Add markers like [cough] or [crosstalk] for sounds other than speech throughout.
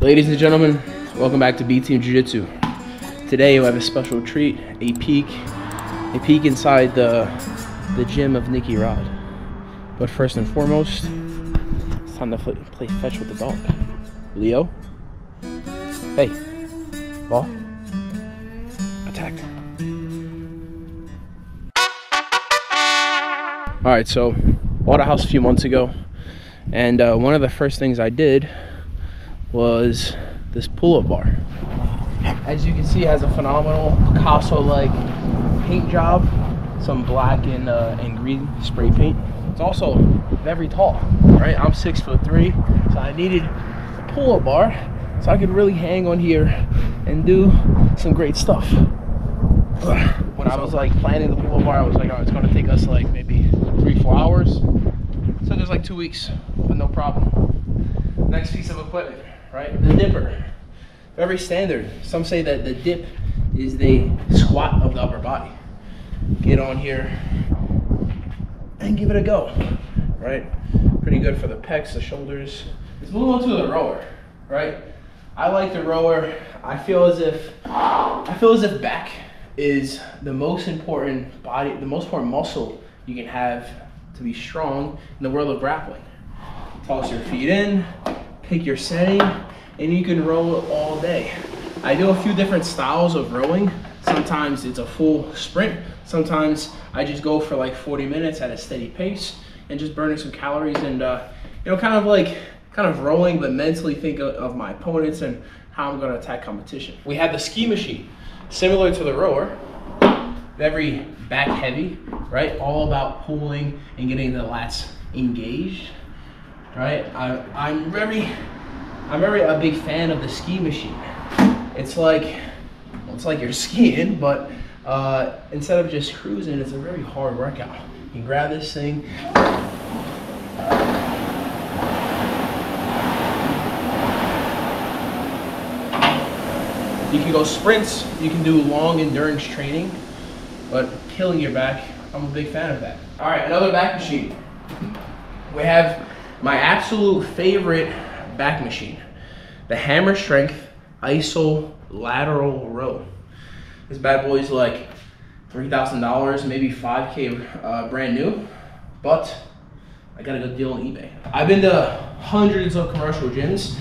Ladies and gentlemen, welcome back to B Team Jiu Jitsu. Today we have a special treat, a peek, a peek inside the the gym of Nicky Rod. But first and foremost, it's time to play, fetch with the dog. Leo, hey, ball, attack. All right, so bought a house a few months ago, and uh, one of the first things I did was this pull-up bar. As you can see, it has a phenomenal Picasso-like paint job, some black and, uh, and green spray paint. It's also very tall, right? I'm six foot three, so I needed a pull-up bar so I could really hang on here and do some great stuff. When I was like planning the pull-up bar, I was like, oh, it's gonna take us like maybe three, four hours. So there's like two weeks, but no problem. Next piece of equipment right? The dipper. Very standard. Some say that the dip is the squat of the upper body. Get on here and give it a go, right? Pretty good for the pecs, the shoulders. Let's move on to the rower, right? I like the rower. I feel as if I feel as if back is the most important body, the most important muscle you can have to be strong in the world of grappling. Toss your feet in, pick your setting, and you can row all day. I do a few different styles of rowing. Sometimes it's a full sprint. Sometimes I just go for like 40 minutes at a steady pace and just burning some calories and, uh, you know, kind of like, kind of rowing, but mentally think of, of my opponents and how I'm gonna attack competition. We have the ski machine, similar to the rower, very back heavy, right? All about pulling and getting the lats engaged right? I, I'm very, I'm very a big fan of the ski machine. It's like, well, it's like you're skiing, but uh, instead of just cruising, it's a very hard workout. You can grab this thing. You can go sprints, you can do long endurance training, but killing your back, I'm a big fan of that. All right, another back machine. We have my absolute favorite back machine, the Hammer Strength ISO Lateral Row. This bad boy is like $3,000, maybe 5K uh, brand new, but I got a good deal on eBay. I've been to hundreds of commercial gyms,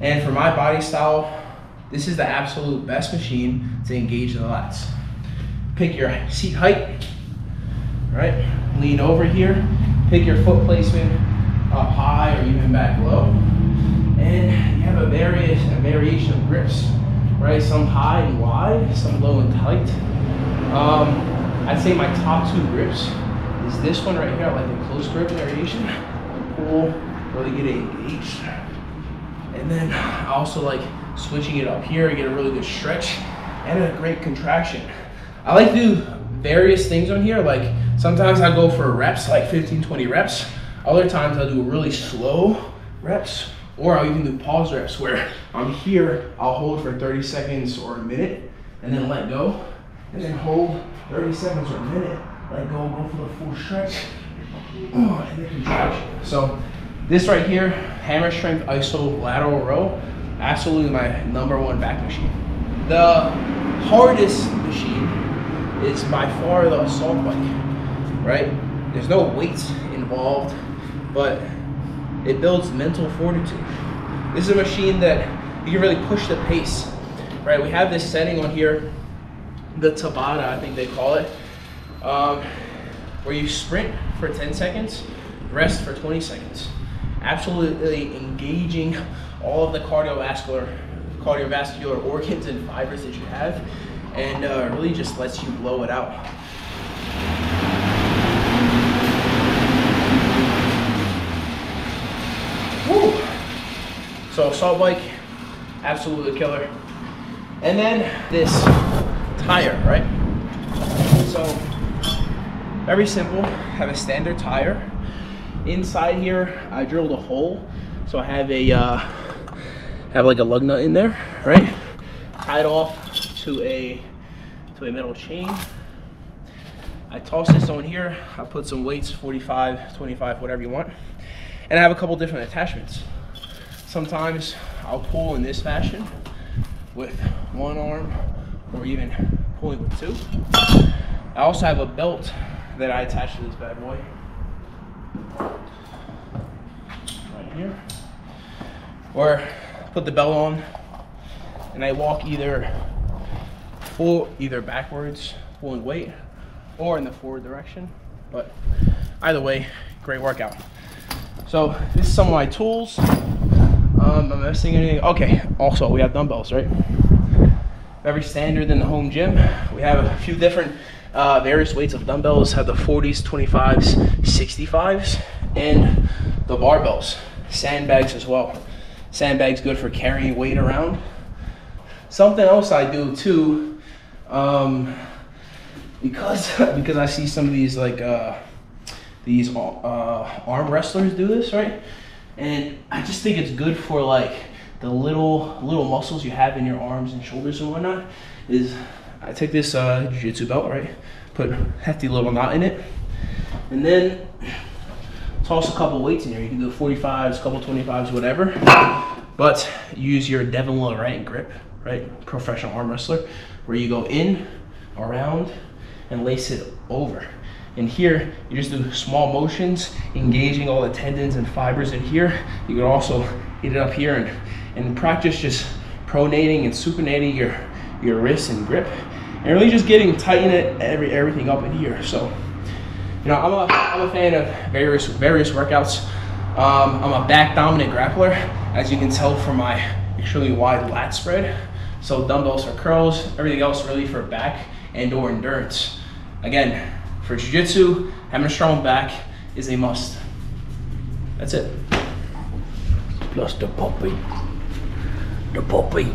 and for my body style, this is the absolute best machine to engage the lats. Pick your seat height, right? Lean over here, pick your foot placement, up high or even back low. And you have a, various, a variation of grips, right? Some high and wide, some low and tight. Um, I'd say my top two grips is this one right here, I like the close grip variation. Pull, really get it engaged. And then I also like switching it up here, get a really good stretch and a great contraction. I like to do various things on here, like sometimes I go for reps, like 15, 20 reps. Other times I'll do really slow reps or I'll even do pause reps where [laughs] I'm here, I'll hold for 30 seconds or a minute and then let go and then hold 30 seconds or a minute, let go, go for the full stretch [clears throat] and then contraction. So this right here, hammer strength iso lateral row, absolutely my number one back machine. The hardest machine is by far the assault bike, right? There's no weights involved but it builds mental fortitude. This is a machine that you can really push the pace, right? We have this setting on here, the Tabata, I think they call it, um, where you sprint for 10 seconds, rest for 20 seconds. Absolutely engaging all of the cardiovascular, cardiovascular [laughs] organs and fibers that you have, and uh, really just lets you blow it out. So assault bike, absolutely killer. And then this tire, right? So very simple, have a standard tire. Inside here, I drilled a hole. So I have a, uh, have like a lug nut in there, right? Tied off to a, to a metal chain. I toss this on here. I put some weights, 45, 25, whatever you want. And I have a couple different attachments. Sometimes I'll pull in this fashion with one arm or even pulling with two. I also have a belt that I attach to this bad boy. Right here. Or put the belt on and I walk either full, either backwards, pulling weight, or in the forward direction. But either way, great workout. So this is some of my tools. Um, am I missing anything? Okay, also we have dumbbells, right? Very standard in the home gym. We have a few different uh, various weights of dumbbells. Have the 40s, 25s, 65s, and the barbells. Sandbags as well. Sandbags good for carrying weight around. Something else I do too, um, because [laughs] because I see some of these like uh, these uh, arm wrestlers do this, right? And I just think it's good for like the little little muscles you have in your arms and shoulders and whatnot. Is I take this uh, jiu-jitsu belt, right? Put a hefty little knot in it, and then toss a couple weights in here. You can do 45s, couple 25s, whatever. But use your Devon Larratt grip, right? Professional arm wrestler, where you go in, around, and lace it over. And here, you just do small motions, engaging all the tendons and fibers in here. You can also get it up here and, and practice just pronating and supinating your, your wrists and grip. And really just getting tighten it every everything up in here. So, you know, I'm a, I'm a fan of various various workouts. Um, I'm a back dominant grappler, as you can tell from my extremely wide lat spread. So dumbbells for curls, everything else really for back and or endurance. Again, for jiu-jitsu, having a strong back is a must. That's it. Plus the puppy. The puppy.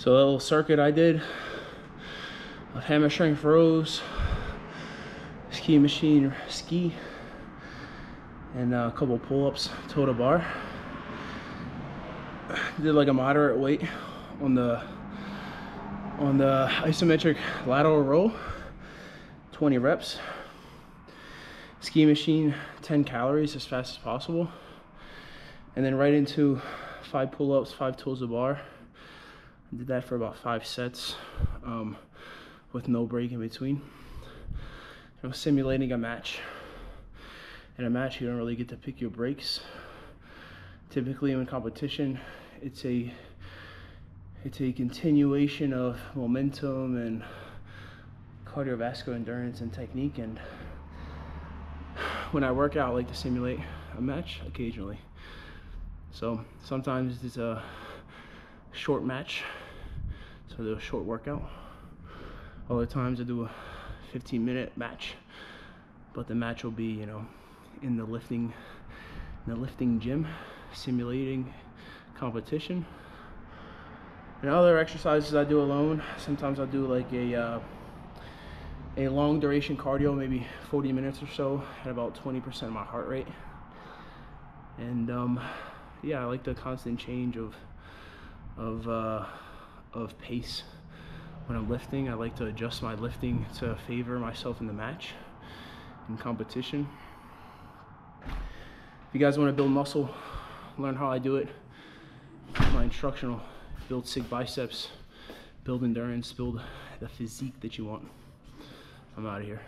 So a little circuit I did of hammer strength rows, ski machine ski, and a couple pull-ups toe to bar. Did like a moderate weight on the on the isometric lateral row, 20 reps. Ski machine, 10 calories as fast as possible. And then right into five pull-ups, five toes of bar. Did that for about five sets um, with no break in between. I was simulating a match. In a match, you don't really get to pick your breaks. Typically, in competition, it's a it's a continuation of momentum and cardiovascular endurance and technique. And when I work out, I like to simulate a match occasionally. So sometimes it's a short match. So I do a short workout. Other times I do a 15 minute match but the match will be you know in the lifting in the lifting gym simulating competition. And other exercises I do alone sometimes I'll do like a uh, a long duration cardio maybe 40 minutes or so at about 20% of my heart rate. And um, yeah, I like the constant change of of uh, of pace when I'm lifting. I like to adjust my lifting to favor myself in the match in competition. If you guys want to build muscle, learn how I do it. My instructional build sick biceps, build endurance, build the physique that you want. I'm out of here.